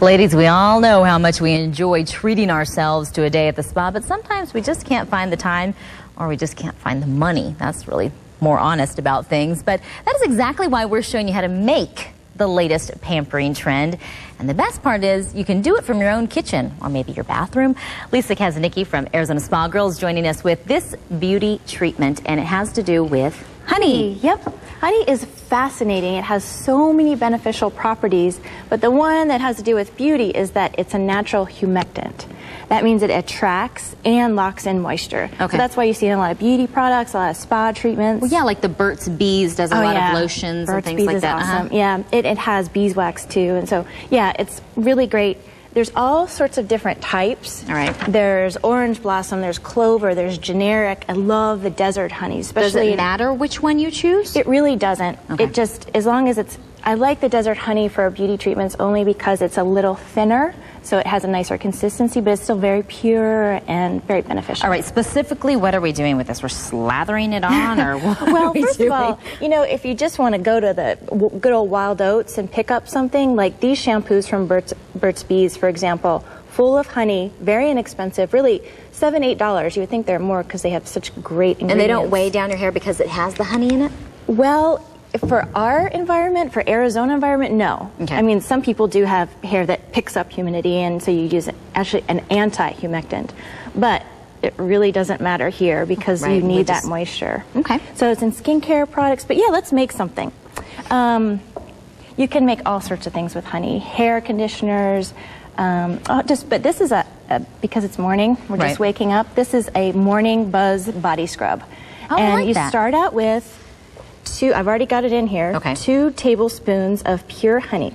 Ladies, we all know how much we enjoy treating ourselves to a day at the spa, but sometimes we just can't find the time or we just can't find the money. That's really more honest about things. But that is exactly why we're showing you how to make the latest pampering trend. And the best part is you can do it from your own kitchen or maybe your bathroom. Lisa Kasanicky from Arizona Spa Girls joining us with this beauty treatment, and it has to do with honey. Yep. Honey is fascinating. It has so many beneficial properties, but the one that has to do with beauty is that it's a natural humectant. That means it attracts and locks in moisture. Okay. So that's why you see in a lot of beauty products, a lot of spa treatments. Well, yeah, like the Burt's Bees does a Oh, lot yeah. of lotions Burt's and things Bees like that. Uh-huh. Awesome. Yeah, it, it has beeswax too, and so yeah, it's really great. There's all sorts of different types. All right. There's orange blossom. There's clover. There's generic. I love the desert honey, especially. Does it matter which one you choose? It really doesn't. Okay. It just as long as it's. I like the desert honey for beauty treatments only because it's a little thinner, so it has a nicer consistency, but it's still very pure and very beneficial. All right, specifically, what are we doing with this? We're slathering it on, or what are Well, we first doing? of all, you know, if you just want to go to the good old Wild Oats and pick up something like these shampoos from Burt's, Burt's Bees, for example, full of honey, very inexpensive, really seven, eight dollars. You would think they're more because they have such great ingredients. and they don't weigh down your hair because it has the honey in it? Well, for our environment, for Arizona environment, no. Okay. I mean, some people do have hair that picks up humidity, and so you use actually an anti-humectant. But it really doesn't matter here because Right, you need that moisture. Okay. So it's in skincare products, but yeah, let's make something. Um, you can make all sorts of things with honey, hair conditioners. Um, oh, just, but this is a, a because it's morning. We're Right. just waking up. This is a morning buzz body scrub, Oh, and like you that. start out with two. I've already got it in here. Okay. Two tablespoons of pure honey,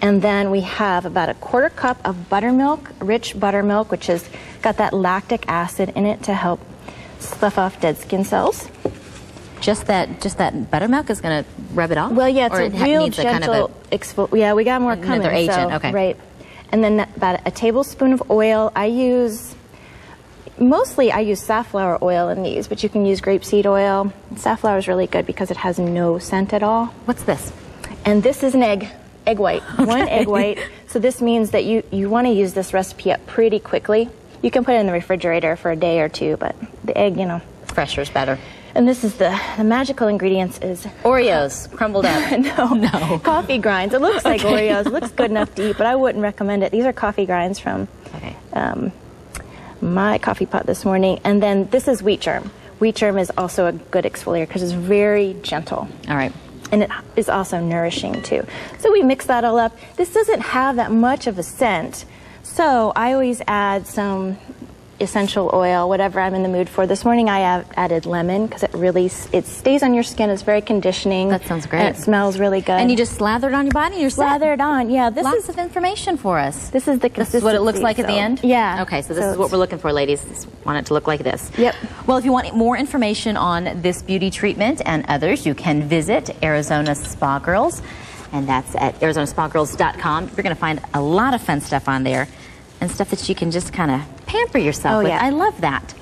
and then we have about a quarter cup of buttermilk, rich buttermilk, which has got that lactic acid in it to help slough off dead skin cells. Just that, just that buttermilk is going to rub it off. Well, yeah, it's or a it real a kind gentle of exfol- Yeah, we got more coming. Another agent, so- okay. Right. And then about a tablespoon of oil. I use mostly I use safflower oil in these, but you can use grapeseed oil. Safflower is really good because it has no scent at all. What's this? And this is an egg, egg white, one egg white. So this means that you, you want to use this recipe up pretty quickly. You can put it in the refrigerator for a day or two, but the egg, you know. Fresher is better. And this is the, the magical ingredients is Oreos crumbled up. no, No. coffee grinds. It looks like Okay. Oreos. It looks good enough to eat, but I wouldn't recommend it. These are coffee grinds from Okay. um, my coffee pot this morning. And then this is wheat germ. Wheat germ is also a good exfoliator because it's very gentle. All right. And it is also nourishing too. So we mix that all up. This doesn't have that much of a scent. So I always add some essential oil, whatever I'm in the mood for. This morning I have added lemon because it really it stays on your skin. It's very conditioning. That sounds great. And it smells really good. And you just slather it on your body and you're set. lather it on. Yeah, this Lots is of information for us. this is the This is what it looks like at the end? Yeah. Okay, so this So is what we're looking for, ladies. Just want it to look like this. Yep. Well, if you want more information on this beauty treatment and others, you can visit Arizona Spa Girls, and that's at arizonaspagirls.com. You're going to find a lot of fun stuff on there and stuff that you can just kind of pamper yourself Oh, with. yeah. I love that.